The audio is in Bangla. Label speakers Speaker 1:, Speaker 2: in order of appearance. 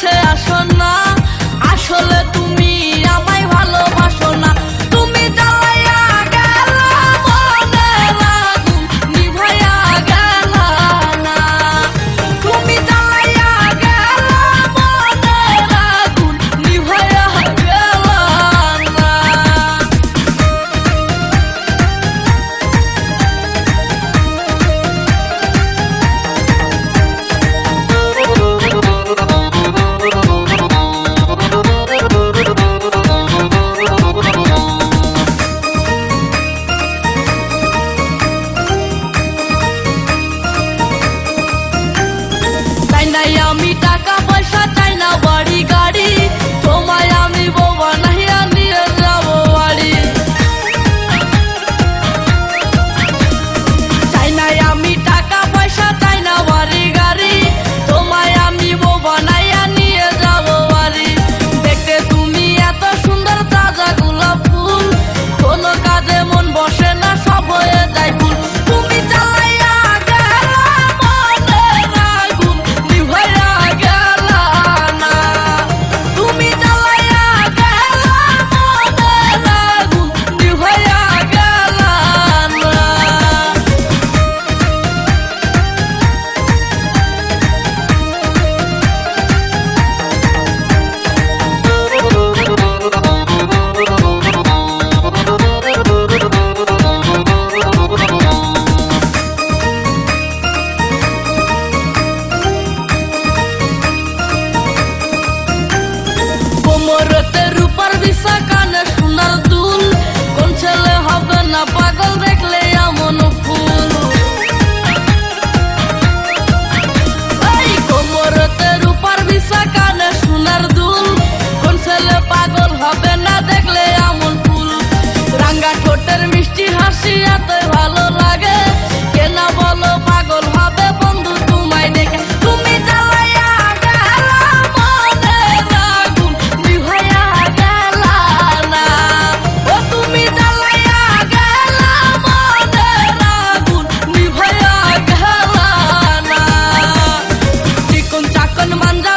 Speaker 1: কাছে আসো না। আসলে তুমি আমায় ভালো এতই ভালো লাগে? কেনা বলো পাগল হবে বন্ধু তোমায় দেখে? তুমি জ্বালাইয়া গেলা মনে আগুন বিহাইয়া গেলা না। ও তুমি জ্বালাইয়া গেলা মনে আগুন বিহাইয়া গেলা না। চিকন চাকন মাঞ্জা